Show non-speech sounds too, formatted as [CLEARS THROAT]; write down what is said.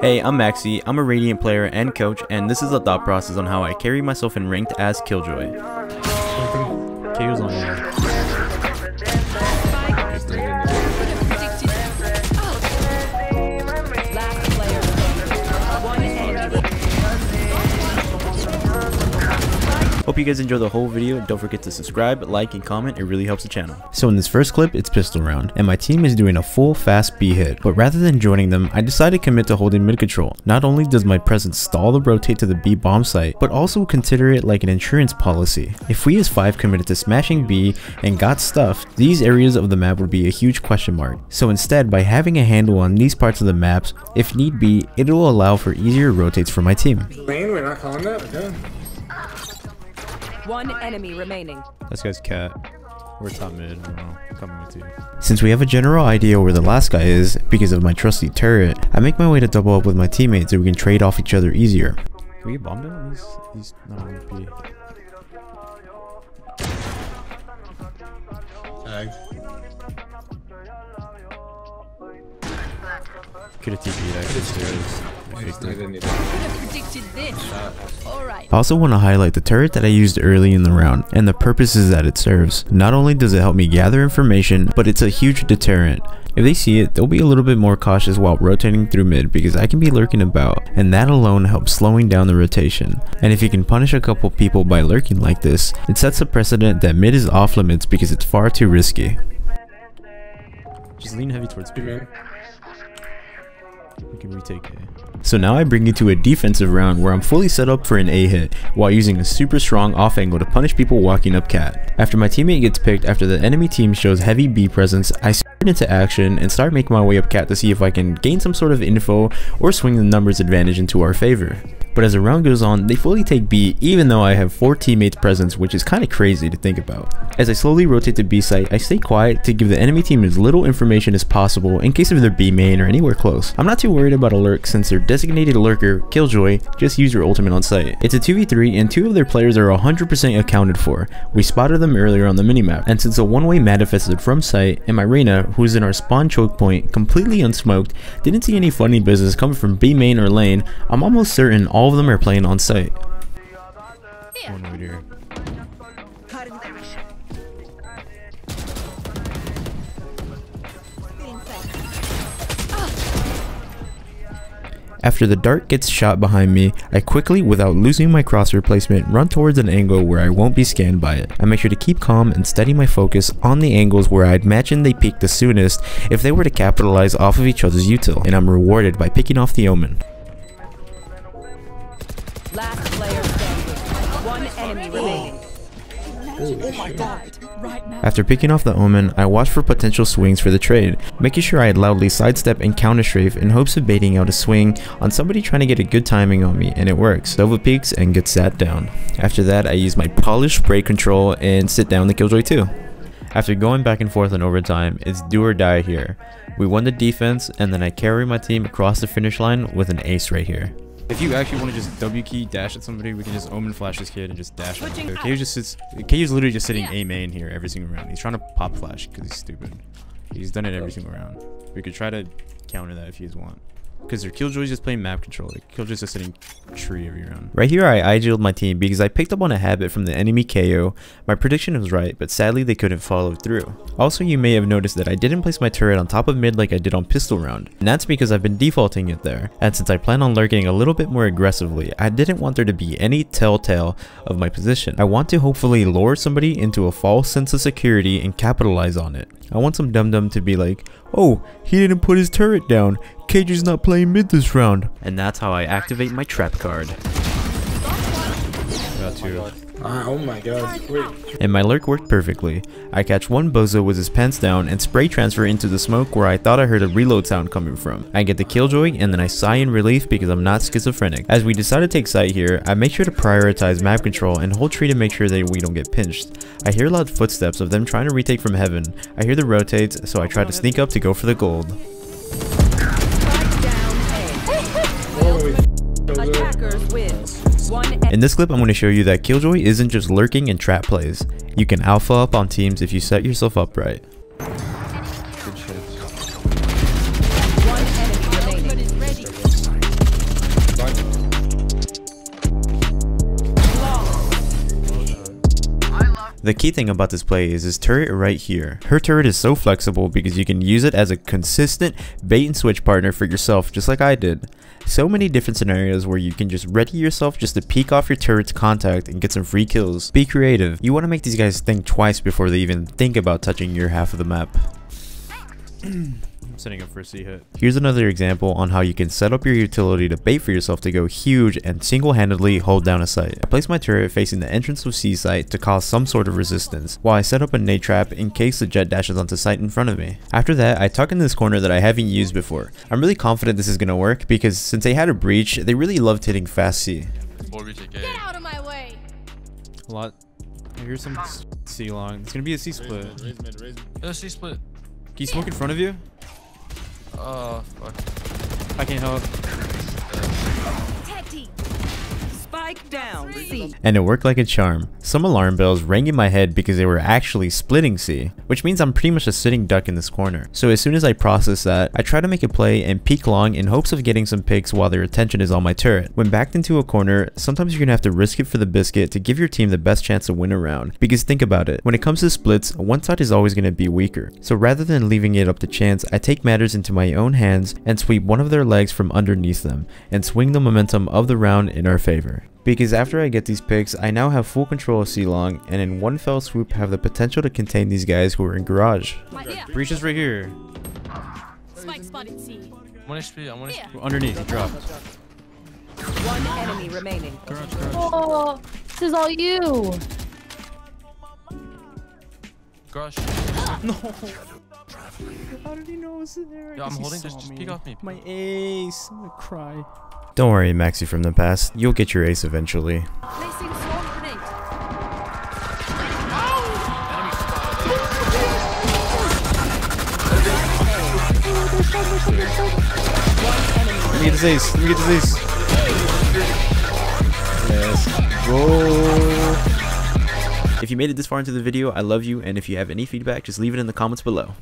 Hey, I'm Maxi, I'm a Radiant player and coach, and this is a thought process on how I carry myself in ranked as Killjoy. You guys enjoy the whole video, don't forget to subscribe, like, and comment, it really helps the channel. So in this first clip, it's pistol round, and my team is doing a full fast B hit, but rather than joining them, I decided to commit to holding mid control. Not only does my presence stall the rotate to the B bomb site, but also consider it like an insurance policy. If we as 5 committed to smashing B and got stuffed, these areas of the map would be a huge question mark. So instead, by having a handle on these parts of the maps, if need be, it will allow for easier rotates for my team. Lane, we're not calling that? Okay. One enemy remaining. This guy's cat. We're top mid. I don't. Coming with you. Since we have a general idea where the last guy is, because of my trusty turret, I make my way to double up with my teammates so we can trade off each other easier. Can we get bombed him? He's, he's not on B. Tagged. Could have TP'd actually. I didn't need Predicted this. All right. I also want to highlight the turret that I used early in the round and the purposes that it serves. Not only does it help me gather information, but it's a huge deterrent. If they see it, they'll be a little bit more cautious while rotating through mid because I can be lurking about, and that alone helps slowing down the rotation. And if you can punish a couple people by lurking like this, it sets a precedent that mid is off limits because it's far too risky. Just lean heavy towards you, man. We can retake A. So now I bring you to a defensive round where I'm fully set up for an A hit, while using a super strong off angle to punish people walking up cat. After my teammate gets picked after the enemy team shows heavy B presence, I into action and start making my way up cat to see if I can gain some sort of info or swing the numbers advantage into our favor. But as the round goes on, they fully take B even though I have 4 teammates present which is kinda crazy to think about. As I slowly rotate to B site, I stay quiet to give the enemy team as little information as possible in case of their B main or anywhere close. I'm not too worried about a lurk since their designated lurker, Killjoy, just used her ultimate on site. It's a 2v3 and two of their players are 100% accounted for. We spotted them earlier on the minimap, and since a one-way manifested from site, and my Reyna, who's in our spawn choke point, completely unsmoked, didn't see any funny business coming from B main or lane, I'm almost certain all of them are playing on site. One right here. After the dart gets shot behind me, I quickly, without losing my crosshair placement, run towards an angle where I won't be scanned by it. I make sure to keep calm and steady my focus on the angles where I'd imagine they peak the soonest if they were to capitalize off of each other's util, and I'm rewarded by picking off the omen. Enemy remaining. Holy shit. After picking off the Omen, I watched for potential swings for the trade, making sure I had loudly sidestep and counter strafe in hopes of baiting out a swing on somebody trying to get a good timing on me, and it works. Nova peeks and gets sat down. After that, I use my polished spray control and sit down the Killjoy too. After going back and forth in overtime, it's do or die here. We won the defense, and then I carry my team across the finish line with an ace right here. If you actually want to just W key dash at somebody, we can just omen flash this kid and just dash at Switching him. out. KU just sits. KU's literally just sitting A main here every single round. He's trying to pop flash because he's stupid. He's done it every single round. We could try to counter that if you guys want. Because their Killjoy's just playing map control. Like, Killjoy's just sitting tree every round. Right here, I IGL'd my team because I picked up on a habit from the enemy KO. My prediction was right, but sadly they couldn't follow through. Also, you may have noticed that I didn't place my turret on top of mid like I did on pistol round. And that's because I've been defaulting it there. And since I plan on lurking a little bit more aggressively, I didn't want there to be any telltale of my position. I want to hopefully lure somebody into a false sense of security and capitalize on it. I want some dum dum to be like, oh, he didn't put his turret down. KJ's not playing mid this round. And that's how I activate my trap card. Got two. Ah, oh my god. Wait. And my lurk worked perfectly. I catch one bozo with his pants down and spray transfer into the smoke where I thought I heard a reload sound coming from. I get the killjoy and then I sigh in relief because I'm not schizophrenic. As we decide to take site here, I make sure to prioritize map control and hold tree to make sure that we don't get pinched. I hear loud footsteps of them trying to retake from heaven. I hear the rotates, so I try to sneak up to go for the gold. In this clip, I'm going to show you that Killjoy isn't just lurking and trap plays. You can alpha up on teams if you set yourself up right. The key thing about this play is this turret right here. Her turret is so flexible because you can use it as a consistent bait and switch partner for yourself just like I did. So many different scenarios where you can just ready yourself just to peek off your turret's contact and get some free kills. Be creative. You want to make these guys think twice before they even think about touching your half of the map. [CLEARS THROAT] I'm setting up for a C hit. Here's another example on how you can set up your utility to bait for yourself to go huge and single-handedly hold down a site. I place my turret facing the entrance of C site to cause some sort of resistance, while I set up a nade trap in case the Jett dashes onto site in front of me. After that, I tuck in this corner that I haven't used before. I'm really confident this is gonna work because since they had a breach, they really loved hitting fast C. Or we take Get A. out of my way. A lot. Here's some C long. It's gonna be a C split. Raze mid, Raze mid, Raze mid. Yeah, C split. Can you smoke in front of you? Oh, fuck. I can't help. Teddy. Down. C. And it worked like a charm. Some alarm bells rang in my head because they were actually splitting C, which means I'm pretty much a sitting duck in this corner. So as soon as I process that, I try to make a play and peek long in hopes of getting some picks while their attention is on my turret. When backed into a corner, sometimes you're gonna have to risk it for the biscuit to give your team the best chance to win a round. Because think about it, when it comes to splits, one side is always gonna be weaker. So rather than leaving it up to chance, I take matters into my own hands and sweep one of their legs from underneath them and swing the momentum of the round in our favor. Because after I get these picks, I now have full control of C-Long and in one fell swoop have the potential to contain these guys who are in garage. My ear. Breach is right here. Spike spotted C. One HP, I'm one Here. HP. Underneath, he dropped. One enemy remaining. Oh, this is all you. Garage. Ah! [LAUGHS] How did he know it was there? Yo, I'm holding, just, just peek off me. My ace. I'm gonna cry. Don't worry, Maxi from the past. You'll get your ace eventually. Placing swarm grenade. Let me get this ace. Let me get this ace. Yes. Go. If you made it this far into the video, I love you, and if you have any feedback, just leave it in the comments below.